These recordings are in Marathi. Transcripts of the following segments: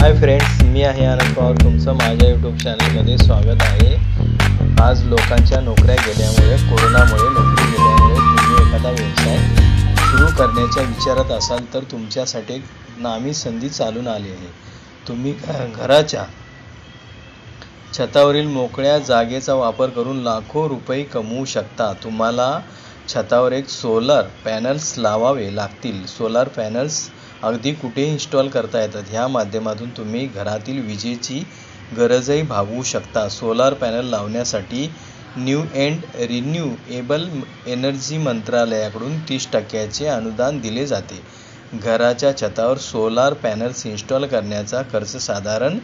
हाय फ्रेंड्स मी आहे आनंद पवार. तुमचं माझ्या यूट्यूब चॅनलमध्ये स्वागत आहे. आज लोकांच्या नोकऱ्या गेल्यामुळे कोरोनामुळे नोकरी गेल्यामुळे तुम्ही एखादा व्यवसाय सुरू करण्याच्या विचारात असाल तर तुमच्यासाठी एक नामी संधी चालून आली आहे. तुम्ही घ- घराच्या छतावरील मोकळ्या जागेचा वापर करून लाखो रुपये कमवू शकता. तुम्हाला छतावर एक सोलर पॅनल्स लावावे लागतील. सोलार पॅनल्स अगदी कुठेही इन्स्टॉल करता येतात? ह्या माध्यमातून तुम्ही घरातील विजेची गरजही भागवू शकता. सोलार पॅनल लावण्यासाठी न्यू अँड रिन्यूएबल एनर्जी मंत्रालयाकडून तीस टक्क्याचे अनुदान दिले जाते. घराच्या छतावर सोलार पॅनल्स इन्स्टॉल करण्याचा खर्च साधारण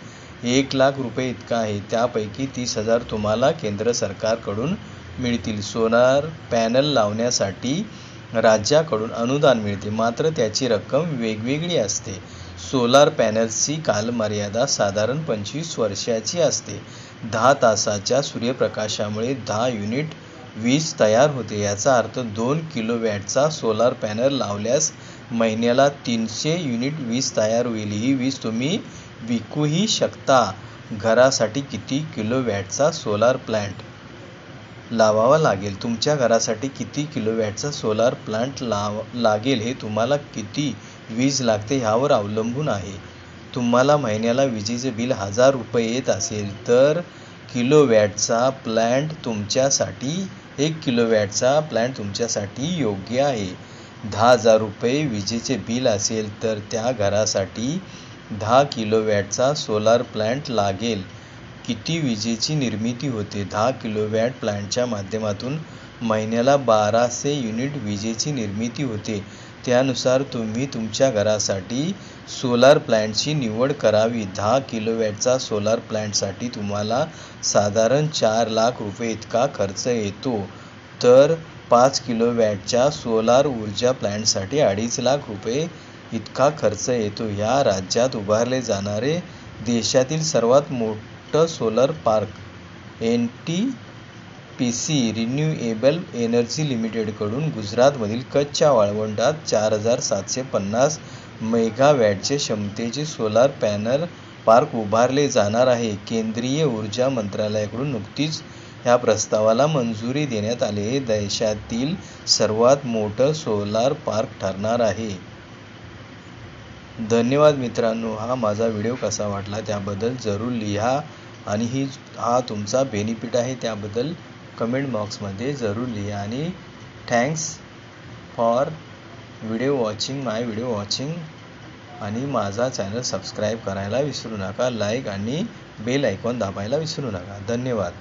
एक लाख रुपये इतका आहे. त्यापैकी तीस हजार तुम्हाला केंद्र सरकारकडून मिळतील. सोलार पॅनल लावण्यासाठी राज्याकडून अनुदान मिळते. मात्र त्याची रक्कम वेगवेगळी असते. सोलार पॅनल्सची कालमर्यादा साधारण पंचवीस वर्षाची असते. दहा तासाच्या सूर्यप्रकाशामुळे दहा युनिट वीज तयार होते. याचा अर्थ दोन किलोवॅटचा सोलार पॅनल लावल्यास महिन्याला तीनशे युनिट वीज तयार होईल. ही वीज तुम्ही विकूही शकता. घरासाठी किती किलोवॅटचा सोलार प्लांट लावावा लागेल. तुमच्या घरासाठी किती किलोवॅटचा सोलार प्लांट लाव लागेल हे तुम्हाला किती वीज लागते ह्यावर अवलंबून आहे. तुम्हाला महिन्याला विजेचे बिल हजार रुपये येत असेल तर किलोवॅटचा प्लॅन्ट तुमच्यासाठी एक किलोवॅटचा प्लॅन्ट तुमच्यासाठी योग्य आहे. दहा हजार रुपये विजेचे बिल असेल तर त्या घरासाठी दहा किलोवॅटचा सोलार प्लॅन्ट लागेल. किती विजेची निर्मिती होते? दहा किलोवॅट प्लॅन्टच्या माध्यमातून महिन्याला बाराशे युनिट विजेची निर्मिती होते. त्यानुसार तुम्ही तुमच्या घरासाठी सोलार प्लॅन्टची निवड करावी. दहा किलोवॅटचा सोलार प्लॅन्टसाठी तुम्हाला साधारण चार लाख रुपये इतका खर्च येतो. तर पाच किलोवॅटच्या सोलार ऊर्जा प्लॅन्टसाठी अडीच लाख रुपये इतका खर्च येतो. ह्या राज्यात उभारले जाणारे देशातील सर्वात मोठे solar park N T P C renewable energy लिमिटेडकडून गुजरातमधील कच्छच्या वाळवंटात चार हजार सातशे पन्नास मेगावॅटचे क्षमतेचे सोलार पॅनल पार्क उभारले जाणार आहे. केंद्रीय ऊर्जा मंत्रालयाकडून नुकतीच ह्या प्रस्तावाला मंजुरी देण्यात आली हे देशातील सर्वात मोठं सोलार पार्क ठरणार आहे. धन्यवाद मित्रांनो. हा माझा व्हिडिओ कसा वाटला त्याबद्दल जरूर लिहा. आणि ही हा तुमचा बेनिफिट आहे त्याबद्दल कमेंट बॉक्समध्ये जरूर लिहा. आणि thanks for video watching my video watching आणि माझा चॅनल सबस्क्राईब करायला विसरू नका. लाईक आणि बेल आयकॉन दाबायला विसरू नका. धन्यवाद.